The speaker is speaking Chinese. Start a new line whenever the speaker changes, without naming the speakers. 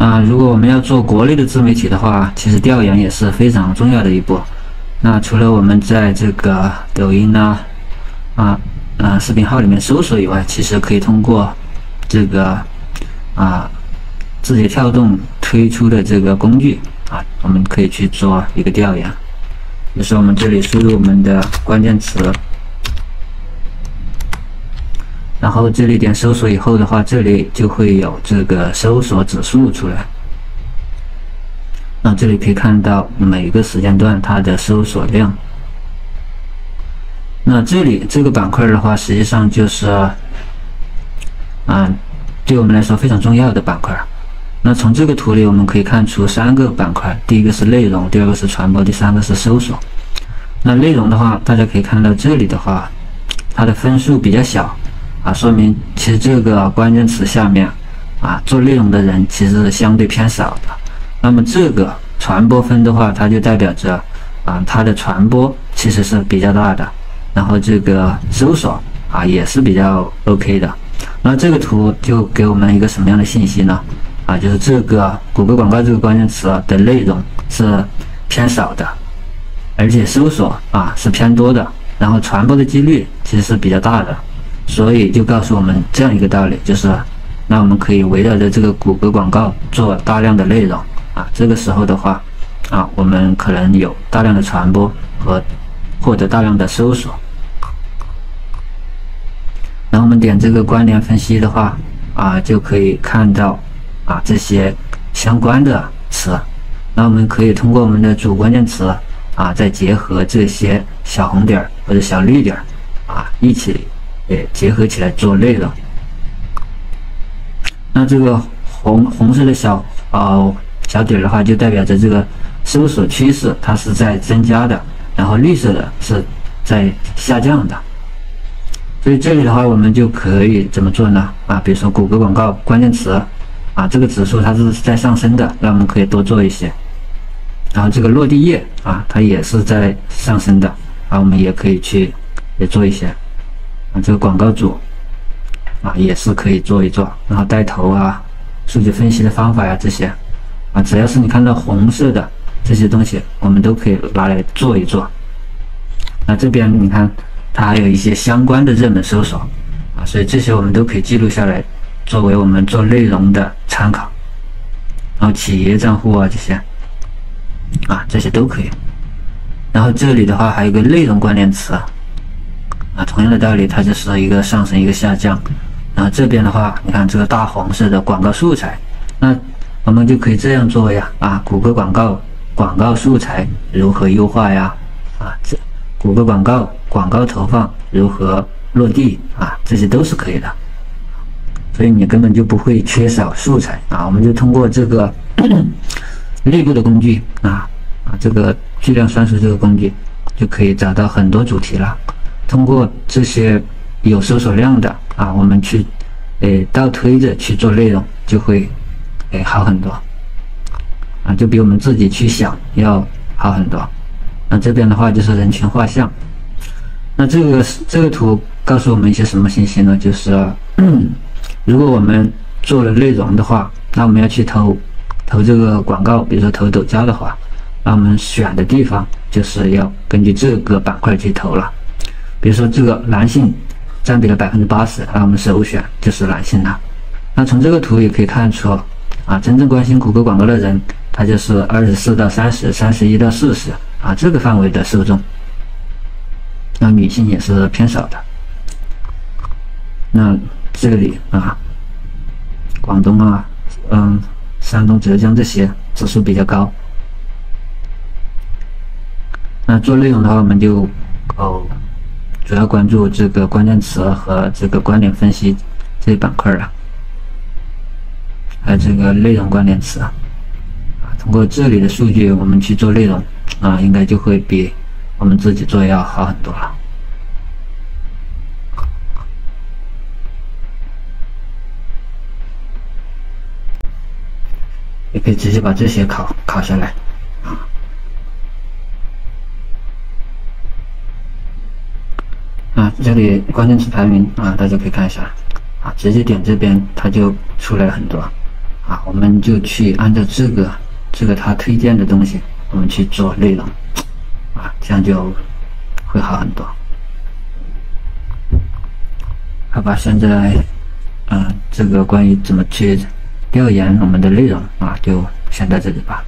啊，如果我们要做国内的自媒体的话，其实调研也是非常重要的一步。那除了我们在这个抖音呐，啊啊视频号里面搜索以外，其实可以通过这个啊字节跳动推出的这个工具啊，我们可以去做一个调研。比如说我们这里输入我们的关键词。然后这里点搜索以后的话，这里就会有这个搜索指数出来。那这里可以看到每个时间段它的搜索量。那这里这个板块的话，实际上就是啊，对我们来说非常重要的板块。那从这个图里我们可以看出三个板块：第一个是内容，第二个是传播，第三个是搜索。那内容的话，大家可以看到这里的话，它的分数比较小。说明其实这个关键词下面，啊，做内容的人其实是相对偏少的。那么这个传播分的话，它就代表着，啊，它的传播其实是比较大的。然后这个搜索啊也是比较 OK 的。那这个图就给我们一个什么样的信息呢？啊，就是这个谷歌广告这个关键词的内容是偏少的，而且搜索啊是偏多的，然后传播的几率其实是比较大的。所以就告诉我们这样一个道理，就是，那我们可以围绕着这个谷歌广告做大量的内容啊，这个时候的话，啊，我们可能有大量的传播和获得大量的搜索。然后我们点这个关联分析的话，啊，就可以看到啊这些相关的词，那我们可以通过我们的主关键词啊，再结合这些小红点儿或者小绿点儿啊一起。对，结合起来做内容。那这个红红色的小哦小点的话，就代表着这个搜索趋势它是在增加的，然后绿色的是在下降的。所以这里的话，我们就可以怎么做呢？啊，比如说谷歌广告关键词啊，这个指数它是在上升的，那我们可以多做一些。然后这个落地页啊，它也是在上升的，啊，我们也可以去也做一些。啊，这个广告主啊，也是可以做一做，然后带头啊，数据分析的方法呀，这些啊，只要是你看到红色的这些东西，我们都可以拿来做一做。那这边你看，它还有一些相关的热门搜索啊，所以这些我们都可以记录下来，作为我们做内容的参考。然后企业账户啊这些啊，这些都可以。然后这里的话还有个内容关联词。啊，同样的道理，它就是一个上升，一个下降。然后这边的话，你看这个大红色的广告素材，那我们就可以这样做呀。啊，谷歌广告广告素材如何优化呀？啊，这谷歌广告广告投放如何落地啊？这些都是可以的。所以你根本就不会缺少素材啊。我们就通过这个 内部的工具啊啊，这个巨量算术这个工具，就可以找到很多主题了。通过这些有搜索量的啊，我们去诶倒推着去做内容，就会诶好很多啊，就比我们自己去想要好很多。那这边的话就是人群画像，那这个这个图告诉我们一些什么信息呢？就是 如果我们做了内容的话，那我们要去投投这个广告，比如说投抖加的话，那我们选的地方就是要根据这个板块去投了。比如说这个男性占比了百分之八十，那我们首选就是男性了。那从这个图也可以看出，啊，真正关心谷歌广告的人，他就是二十四到三十、三十一到四十啊这个范围的受众。那女性也是偏少的。那这里啊，广东啊，嗯，山东、浙江这些指数比较高。那做内容的话，我们就哦。主要关注这个关键词和这个关联分析这一板块了，还有这个内容关联词啊，通过这里的数据我们去做内容啊，应该就会比我们自己做要好很多了。也可以直接把这些考考下来。这里关键词排名啊，大家可以看一下啊，直接点这边它就出来了很多啊，我们就去按照这个这个他推荐的东西，我们去做内容啊，这样就会好很多。好吧，现在嗯，这个关于怎么去调研我们的内容啊，就先到这里吧。